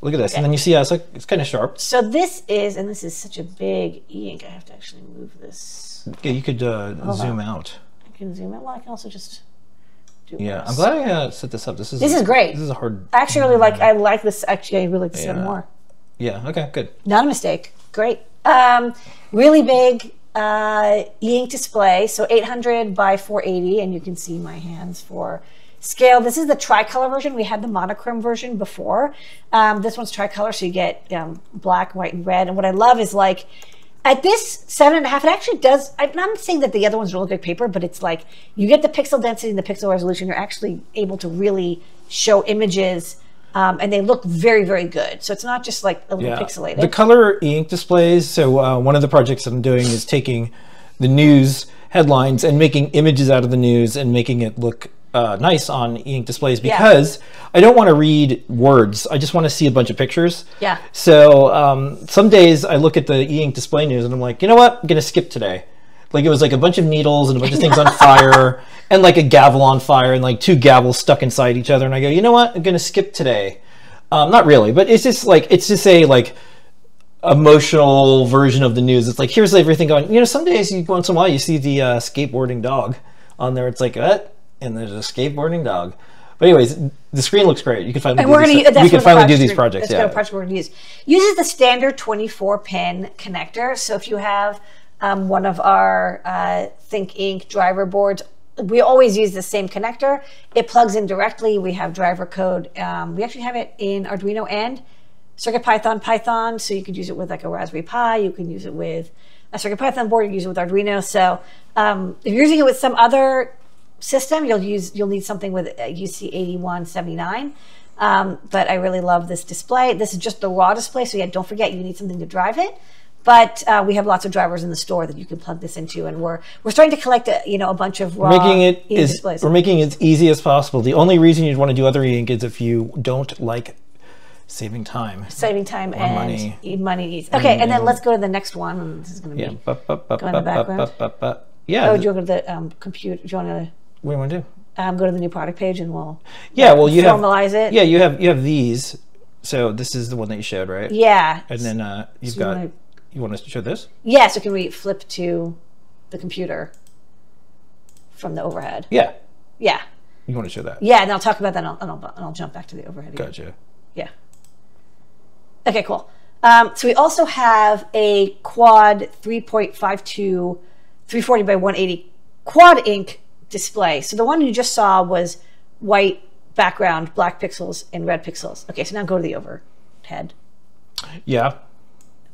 Look at this, Okay. and then you see how it's like it's kind of sharp. So this is, and this is such a big e ink. I have to actually move this. Yeah, you could uh, zoom out. I can zoom out. Well, I can also just do Yeah, this. I'm glad I uh, set this up. This is This is great. This is a hard. I actually really like. I like this. Actually, I really like this one Yeah. more. Yeah. Okay. Good. Not a mistake. Great. Um, really big uh, e-ink display. So 800 by 480, and you can see my hands for scale. This is the tricolor version. We had the monochrome version before. Um, this one's tricolor, so you get um, black, white, and red. And what I love is like at this seven and a half, it actually does. I'm not saying that the other ones are really good paper, but it's like you get the pixel density and the pixel resolution. You're actually able to really show images. Um, and they look very, very good. So it's not just like a little Yeah. pixelated. The color ink displays. So uh, one of the projects that I'm doing is taking the news headlines and making images out of the news and making it look uh, nice on e ink displays because I don't want to read words. I just want to see a bunch of pictures. Yeah. So um, some days I look at the e-ink display news and I'm like, you know what? I'm gonna skip today. Like it was like a bunch of needles and a bunch of things on fire and like a gavel on fire and like two gavels stuck inside each other. And I go, you know what? I'm gonna skip today. Um, not really, but it's just like it's just a like emotional version of the news. It's like here's everything going. You know, some days you once in a while you see the uh, skateboarding dog on there. It's like what? And there's a skateboarding dog. But anyways, the screen looks great. You can finally And do we're these. That's we can one of the finally do these projects. That's Yeah. project we're going to use. Uses the standard 24 pin connector. So if you have um, one of our uh, Think Ink driver boards, we always use the same connector. It plugs in directly. We have driver code. Um, we actually have it in Arduino and CircuitPython Python. So you could use it with like a Raspberry Pi. You can use it with a CircuitPython board. You can use it with Arduino. So um, if you're using it with some other system, you'll use you'll need something with uh, UC8179. Um, but I really love this display. This is just the raw display, so yeah, don't forget you need something to drive it. But uh, we have lots of drivers in the store that you can plug this into, and we're we're starting to collect a, you know a bunch of raw making it is displays. we're making it as easy as possible. The only reason you'd want to do other e-ink is if you don't like saving time. saving time and money. money. Okay, and, then and- let's go to the next one. And this is going to Yeah. be. Ba- Go in the ba- ba- background. ba- ba- ba- Yeah. Oh, do you want to the um, computer? Do you want to what do you want to do? um, go to the new product page and we'll Yeah. Well, you have formalize it? Yeah, you have you have these. So this is the one that you showed, right? Yeah. And then uh, you've So you got. wanna- You want us to show this? Yeah, so can we flip to the computer from the overhead? Yeah. Yeah. You want to show that? Yeah, and I'll talk about that and I'll, and I'll, and I'll jump back to the overhead again. Gotcha. Yeah. Okay, cool. Um, so we also have a quad 3.52, 340 by 180 quad ink display. So the one you just saw was white background, black pixels, and red pixels. Okay, so now go to the overhead. Yeah.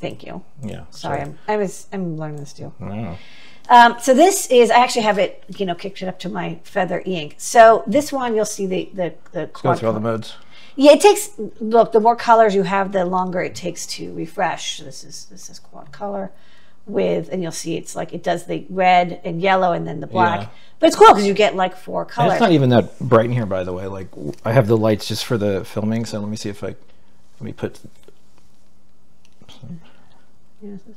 Thank you. Yeah. Sorry, I'm, I was, I'm learning this too. Wow. Um, so this is, I actually have it, you know, kicked it up to my feather ink. So this one, you'll see the, the, the Go through all the modes. Yeah, it takes. Look, the more colors you have, the longer it takes to refresh. This is this is quad color with, and you'll see it's like it does the red and yellow and then the black. Yeah. But it's cool because you get like four And colors. it's not even that bright in here, by the way. Like I have the lights just for the filming. So let me see if I let me put. Yeah, this is-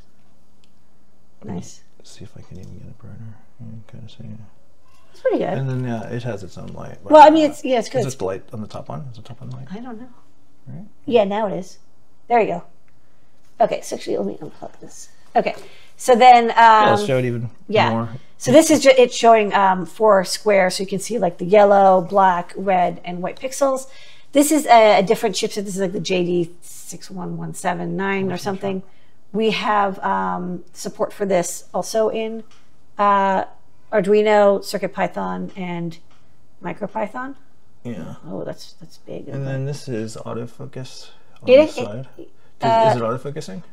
nice. See if I can even get it brighter. Kind of see. It's pretty good. And then yeah, it has its own light. well, I mean, it's yeah, it's Is good. this the light on the top one? Is the top one light? I don't know. Right. Yeah, now it is. There you go. Okay, so actually, let me unplug this. Okay, so then. Um, Yeah, show it even yeah. more. So this is ju- it's showing um, four squares, so you can see like the yellow, black, red, and white pixels. This is a, a different chipset. This is like the JD six one one seven nine or something. We have um, support for this also in uh, Arduino, CircuitPython, and MicroPython. Yeah. Oh, that's that's big. And then this is autofocus on It the it- side. Is- uh, is it autofocusing?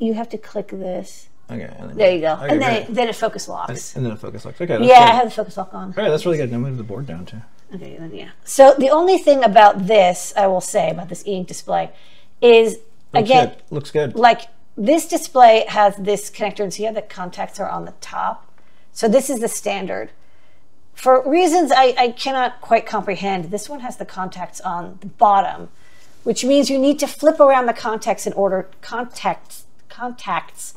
You have to click this. Okay. And then, There you go, Okay, and then it, then it focus locks. and then it focus locks. Okay. That's Yeah, I have the focus lock on. All right, that's really good. Now move the board down too. Okay, then yeah. So the only thing about this, I will say about this e-ink display, is Looks again, good. Looks good. like this display has this connector, and see how the contacts are on the top. So this is the standard. For reasons I, I cannot quite comprehend, this one has the contacts on the bottom, which means you need to flip around the contacts in order contacts contacts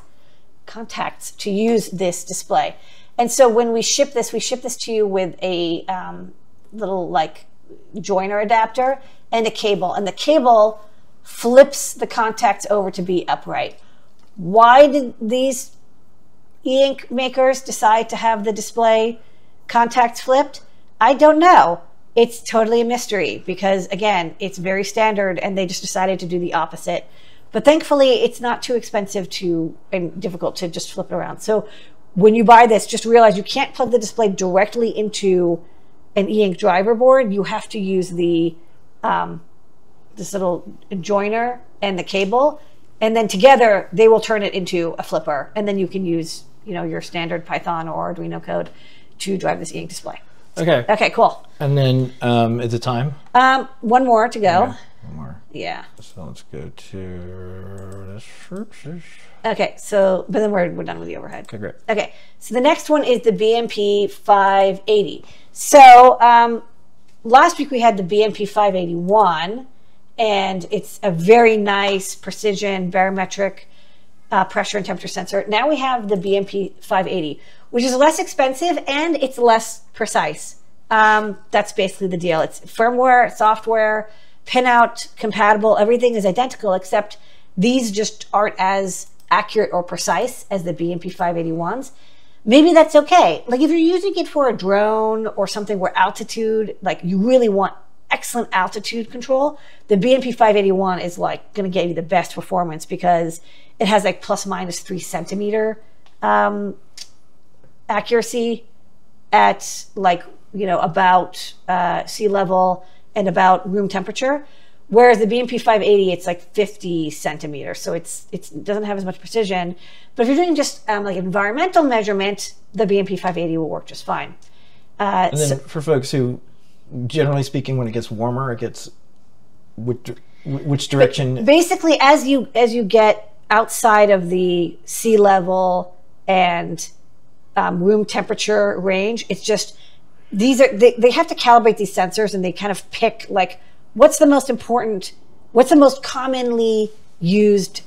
contacts to use this display. And so when we ship this, we ship this to you with a um, little like joiner adapter and a cable, and the cable flips the contacts over to be upright. Why did these e-ink makers decide to have the display contacts flipped? I don't know. It's totally a mystery because again, it's very standard and they just decided to do the opposite. But thankfully, it's not too expensive to and difficult to just flip it around. So when you buy this, just realize you can't plug the display directly into an e-ink driver board. You have to use the um, this little joiner and the cable, and then together they will turn it into a flipper, and then you can use you know your standard Python or Arduino code to drive this e-ink display. Okay. Okay, cool. And then um, is it time? Um, one more to go. Okay, One more. Yeah. So let's go to this. Okay, so but then we're, we're done with the overhead. Okay, great. Okay, so the next one is the BMP 580. So um, last week we had the BMP 581, and it's a very nice precision barometric uh, pressure and temperature sensor. Now we have the BMP 580, which is less expensive and it's less precise. Um, that's basically the deal. It's firmware, software, pinout compatible. Everything is identical except these just aren't as accurate or precise as the BMP 581s. Maybe that's okay. Like if you're using it for a drone or something where altitude, like you really want excellent altitude control, the BMP 581 is like going to get you the best performance because it has like plus minus three centimeter um, accuracy at like you know about uh, sea level and about room temperature. Whereas the BMP 580, it's like 50 centimeters, so it's it's it doesn't have as much precision. But if you're doing just um, like environmental measurement, the BMP 580 will work just fine. Uh, And then so- for folks who, generally speaking, when it gets warmer, it gets which which direction? basically as you as you get outside of the sea level and um, room temperature range it's just these are they, they have to calibrate these sensors and they kind of pick like what's the most important what's the most commonly used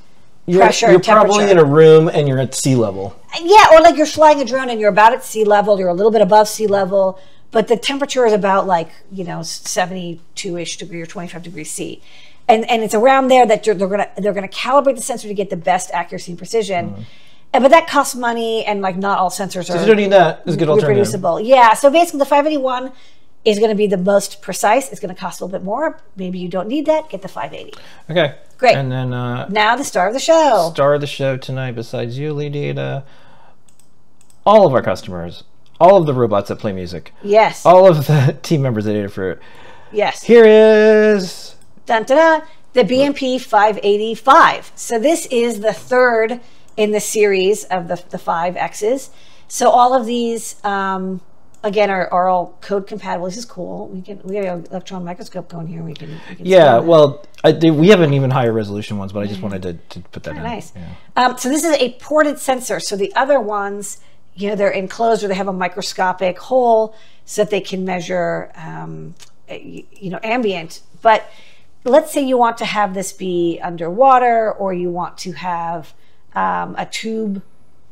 You're, pressure you're probably in a room and you're at sea level. yeah, or like you're flying a drone and you're about at sea level, you're a little bit above sea level, but the temperature is about like, you know, 72 ish degree or 25 degrees C. And, and it's around there that they're gonna they're gonna calibrate the sensor to get the best accuracy and precision, and, but that costs money and like not all sensors are you don't need that, it's a good alternative. reproducible. Yeah, so basically the 581 is going to be the most precise. It's going to cost a little bit more. Maybe you don't need that. Get the 580. Okay. Great. And then uh, Now the star of the show. star of the show tonight, besides you, Ladyada, all of our customers, all of the robots that play music, Yes. all of the team members at Adafruit. Yes. Here is dun, dun, dun, the BMP 585. So this is the third in the series of the, the five X's. So all of these, um, again, are, are all code compatible. This is cool. We can we have an electron microscope going here. We can, we can yeah. Well, I, they, we have an even higher resolution ones, but I just wanted to, to put that in. nice. Yeah. Um, so this is a ported sensor. So the other ones, you know, they're enclosed or they have a microscopic hole so that they can measure, um, you know, ambient. But let's say you want to have this be underwater, or you want to have um, a tube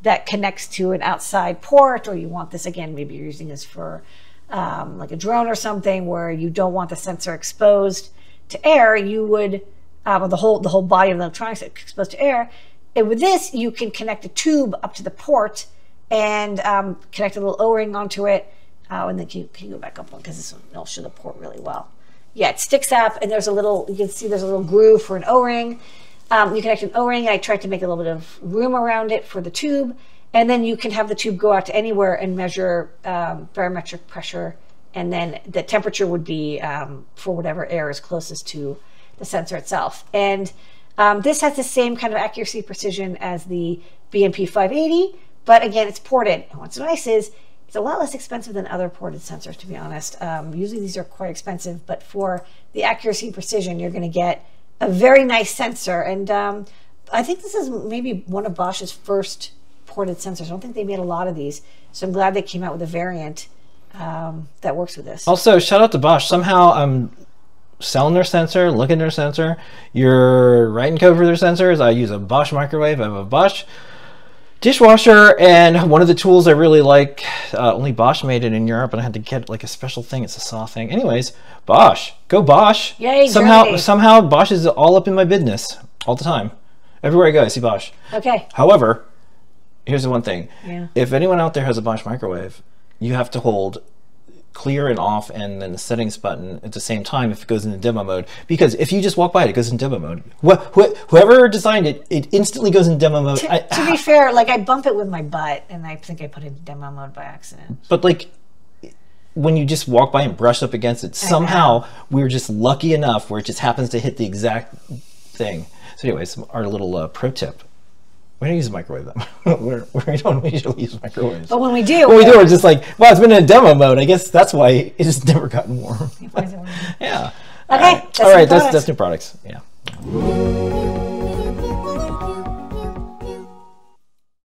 that connects to an outside port, or you want this again, maybe you're using this for um, like a drone or something where you don't want the sensor exposed to air, you would um, the whole the whole body of the electronics exposed to air. And with this, you can connect a tube up to the port and um, connect a little O-ring onto it. Uh, and then can you, can you go back up one because this one will show the port really well. Yeah, it sticks up, and there's a little. You can see there's a little groove for an O-ring. Um, you connect an O-ring. I tried to make a little bit of room around it for the tube, and then you can have the tube go out to anywhere and measure um, barometric pressure, and then the temperature would be um, for whatever air is closest to the sensor itself. And um, this has the same kind of accuracy precision as the BMP 580, but again, it's ported. And what's nice is it's a lot less expensive than other ported sensors, to be honest. Um, usually these are quite expensive, but for the accuracy precision, you're going to get a very nice sensor. And um, I think this is maybe one of Bosch's first ported sensors. I don't think they made a lot of these, so I'm glad they came out with a variant um, that works with this. Also, shout out to Bosch. Somehow I'm selling their sensor, looking their sensor. You're writing code for their sensors. I use a Bosch microwave. I have a Bosch dishwasher, and one of the tools I really like, uh, only Bosch made it in Europe, and I had to get like a special thing. It's a saw thing. Anyways, Bosch, go Bosch. Yay, somehow, Germany. somehow Bosch is all up in my business all the time. Everywhere I go, I see Bosch. Okay. However, here's the one thing. Yeah. If anyone out there has a Bosch microwave, you have to hold clear and off and then the settings button at the same time if it goes into demo mode. Because if you just walk by it, it goes in demo mode. Wh- wh- whoever designed it, it instantly goes in demo mode. To, I- to be fair, like I bump it with my butt, and I think I put it in demo mode by accident. but like when you just walk by and brush up against it, somehow we're just lucky enough where it just happens to hit the exact thing. So, anyways, our little uh, pro tip. We don't use a microwave that we're, we don't usually use microwaves. But when we do, What we do, we're just like, well, it's been in demo mode. I guess that's why it has never gotten warm. Why is it warm? yeah. Okay, All right, All right that's, that's new products. Yeah.